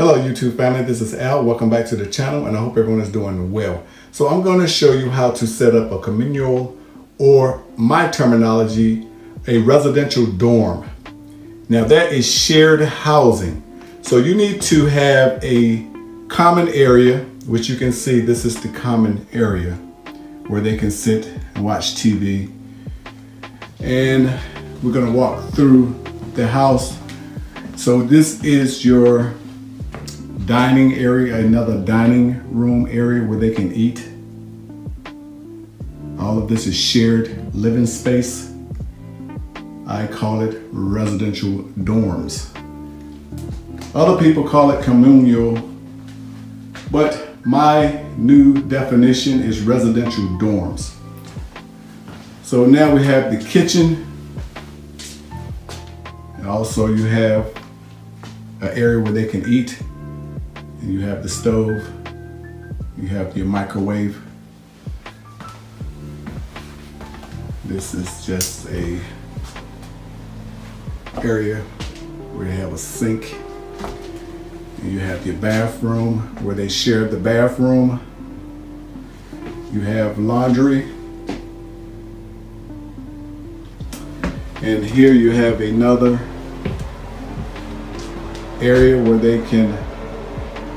Hello YouTube family, this is Al. Welcome back to the channel and I hope everyone is doing well. So I'm going to show you how to set up a communal or my terminology, a residential dorm. Now that is shared housing. So you need to have a common area, which you can see this is the common area where they can sit and watch TV. And we're gonna walk through the house. So this is your dining area, another dining room area where they can eat. All of this is shared living space. I call it residential dorms. Other people call it communal, but my new definition is residential dorms. So now we have the kitchen, also you have an area where they can eat, and you have the stove, you have your microwave. This is just a area where you have a sink. And you have your bathroom where they share the bathroom. You have laundry. And here you have another area where they can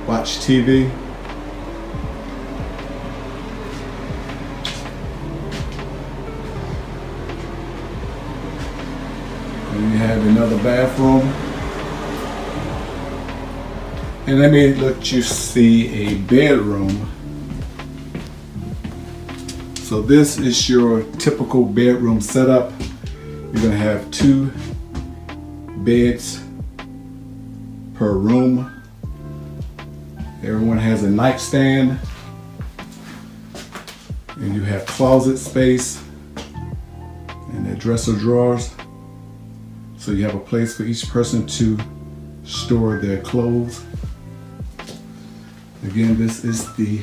watch TV. And you have another bathroom. And let me let you see a bedroom. So this is your typical bedroom setup. You're gonna have two beds per room. Everyone has a nightstand. And you have closet space and their dresser drawers. So you have a place for each person to store their clothes. Again, this is the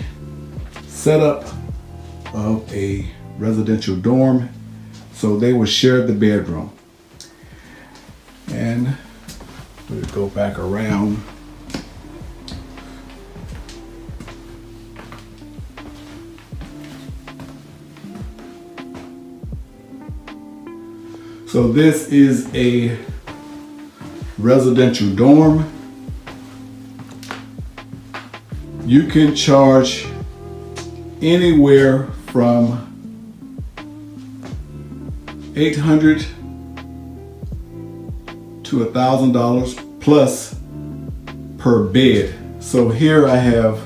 setup of a residential dorm. So they will share the bedroom. And we'll go back around. So this is a residential dorm. You can charge anywhere from 800 to a thousand dollars plus per bed. So here I have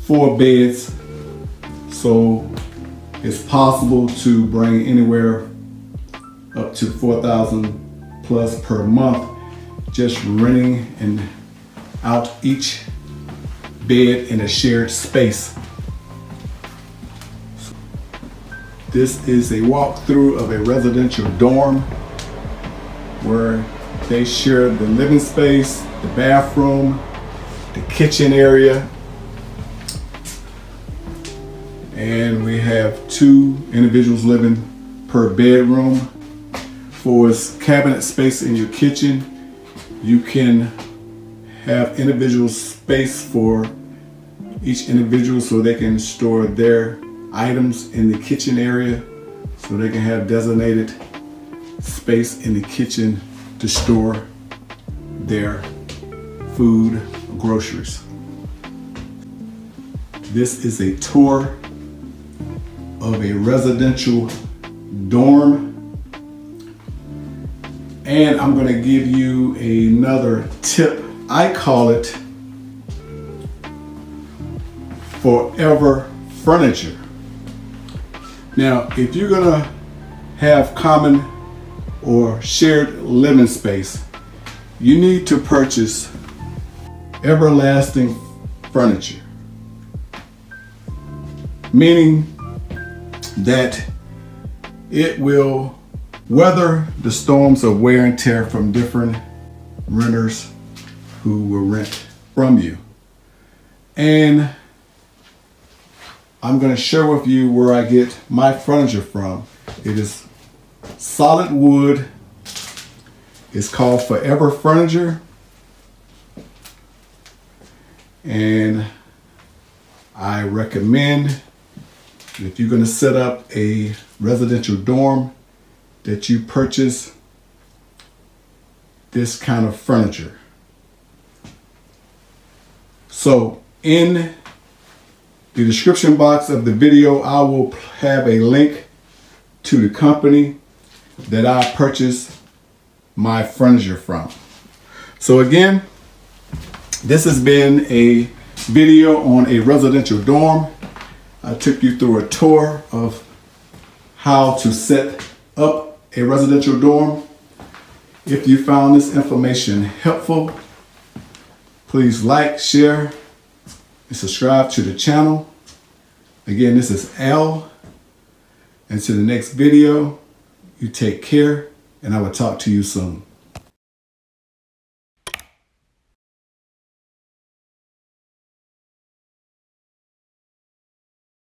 four beds. So it's possible to bring anywhere up to 4,000 plus per month just renting and out each bed in a shared space. This is a walkthrough of a residential dorm where they share the living space, the bathroom, the kitchen area, and we have two individuals living per bedroom for cabinet space in your kitchen, you can have individual space for each individual so they can store their items in the kitchen area so they can have designated space in the kitchen to store their food groceries. This is a tour of a residential dorm and I'm gonna give you another tip. I call it forever furniture. Now, if you're gonna have common or shared living space, you need to purchase everlasting furniture. Meaning that it will weather the storms of wear and tear from different renters who will rent from you. And I'm going to share with you where I get my furniture from. It is solid wood. It's called Forever Furniture. And I recommend if you're going to set up a residential dorm that you purchase this kind of furniture. So in the description box of the video, I will have a link to the company that I purchased my furniture from. So again, this has been a video on a residential dorm. I took you through a tour of how to set up a residential dorm. If you found this information helpful, please like, share, and subscribe to the channel. Again, this is. And to the next video, you take care, and I will talk to you soon.